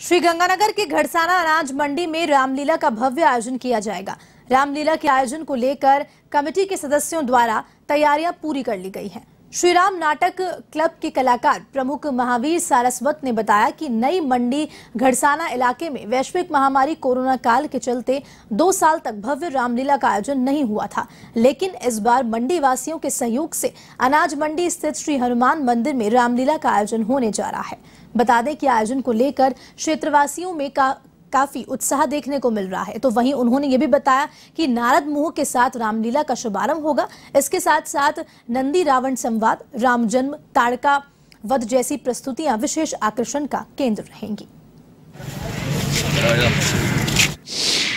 श्री गंगानगर के घड़साना अनाज मंडी में रामलीला का भव्य आयोजन किया जाएगा रामलीला के आयोजन को लेकर कमेटी के सदस्यों द्वारा तैयारियाँ पूरी कर ली गई हैं। श्री राम नाटक क्लब के कलाकार प्रमुख महावीर सारस्वत ने बताया कि नई मंडी घड़साना इलाके में वैश्विक महामारी कोरोना काल के चलते दो साल तक भव्य रामलीला का आयोजन नहीं हुआ था। लेकिन इस बार मंडी वासियों के सहयोग से अनाज मंडी स्थित श्री हनुमान मंदिर में रामलीला का आयोजन होने जा रहा है। बता दें कि आयोजन को लेकर क्षेत्रवासियों में का काफ़ी उत्साह देखने को मिल रहा है। तो वहीं उन्होंने ये भी बताया कि नारद मुँह के साथ रामलीला का शुभारंभ होगा। इसके साथ साथ नंदी रावण संवाद, राम जन्म, ताड़का, वध जैसी प्रस्तुतियाँ विशेष आकर्षण का केंद्र रहेंगी।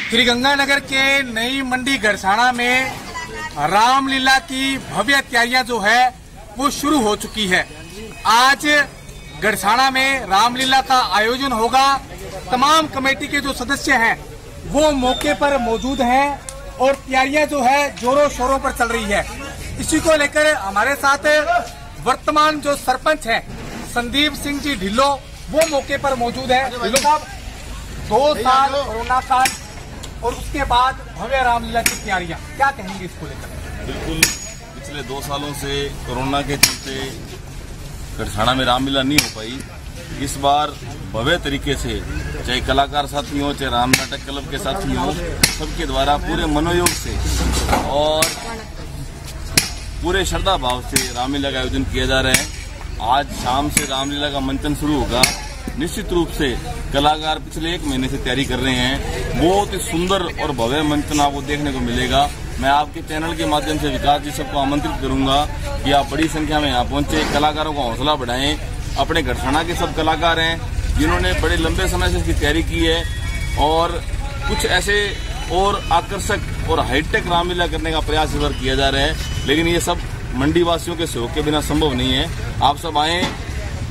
श्री गंगानगर के नई मंडी गरसाना में रामलीला की भव्य तैयारियाँ जो है, वो शुरू हो चुकी है। आज गढ़साना में रामलीला का आयोजन होगा। तमाम कमेटी के जो सदस्य हैं वो मौके पर मौजूद हैं और तैयारियाँ जो है जोरों शोरों पर चल रही है। इसी को लेकर हमारे साथ वर्तमान जो सरपंच हैं संदीप सिंह जी ढिल्लो वो मौके पर मौजूद है। ढिल्लो साहब दो साल कोरोना काल और उसके बाद भव्य रामलीला की तैयारियाँ। क्या कहेंगे इसको लेकर? बिल्कुल पिछले दो सालों से कोरोना के चलते गढ़साना में रामलीला नहीं हो पाई। इस बार भव्य तरीके से, चाहे कलाकार साथी हो, चाहे राम नाटक क्लब के साथी हो, सबके द्वारा पूरे मनोयोग से और पूरे श्रद्धा भाव से रामलीला का आयोजन किया जा रहा है। आज शाम से रामलीला का मंचन शुरू होगा। निश्चित रूप से कलाकार पिछले एक महीने से तैयारी कर रहे हैं। बहुत ही सुंदर और भव्य मंचन आपको देखने को मिलेगा। मैं आपके चैनल के माध्यम से विकास जी सबको आमंत्रित करूँगा कि आप बड़ी संख्या में यहाँ पहुँचे, कलाकारों का हौसला बढ़ाएँ अपने घरसाना के सब कलाकार हैं, जिन्होंने बड़े लंबे समय से इसकी तैयारी की है और कुछ ऐसे और आकर्षक और हाईटेक रामलीला करने का प्रयास इस बार किया जा रहा है। लेकिन ये सब मंडी वासियों के सहयोग के बिना संभव नहीं है। आप सब आए।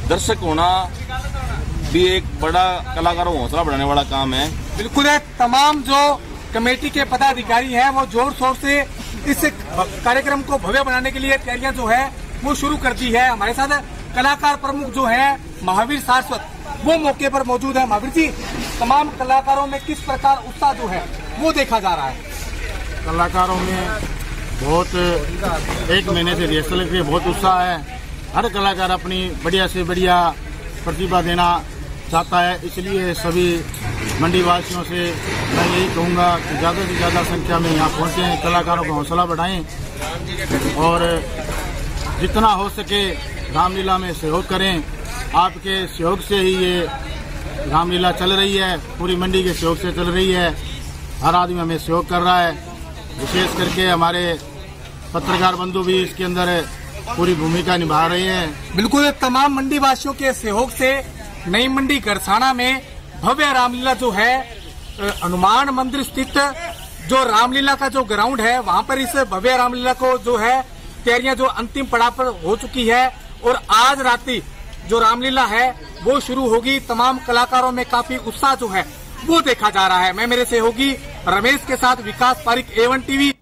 दर्शक होना भी एक बड़ा कलाकारों को हौसला बढ़ाने वाला काम है। बिल्कुल है। तमाम जो कमेटी के पदाधिकारी हैं, वो ज़ोर शोर से इस कार्यक्रम को भव्य बनाने के लिए तैयारियाँ जो है वो शुरू कर दी है। हमारे साथ कलाकार प्रमुख जो है, महावीर सारस्वत, वो मौके पर मौजूद है। महावीर जी, तमाम कलाकारों में किस प्रकार उत्साह जो है, वो देखा जा रहा है? कलाकारों में बहुत, एक महीने से रिहर्सल के बहुत उत्साह है। हर कलाकार अपनी बढ़िया से बढ़िया प्रतिभा देना चाहता है। इसलिए सभी मंडी वासियों से मैं यही कहूँगा कि ज़्यादा से ज़्यादा संख्या में यहाँ पहुँचे, कलाकारों का हौसला बढ़ाएँ और जितना हो सके रामलीला में सहयोग करें। आपके सहयोग से ही ये रामलीला चल रही है। पूरी मंडी के सहयोग से चल रही है। हर आदमी हमें सहयोग कर रहा है। विशेष करके हमारे पत्रकार बंधु भी इसके अंदर पूरी भूमिका निभा रहे हैं। बिल्कुल, तमाम मंडी वासियों के सहयोग से नई मंडी गरसाना में भव्य रामलीला जो है हनुमान मंदिर स्थित जो रामलीला का जो ग्राउंड है, वहाँ पर इस भव्य रामलीला को जो है तैयारियाँ जो अंतिम पड़ाव पर हो चुकी है और आज रात्रि जो रामलीला है, वो शुरू होगी। तमाम कलाकारों में काफ़ी उत्साह जो है, वो देखा जा रहा है। मैं मेरे से होगी रमेश के साथ विकास पारिक एवन टीवी